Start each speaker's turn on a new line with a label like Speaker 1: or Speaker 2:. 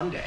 Speaker 1: Monday.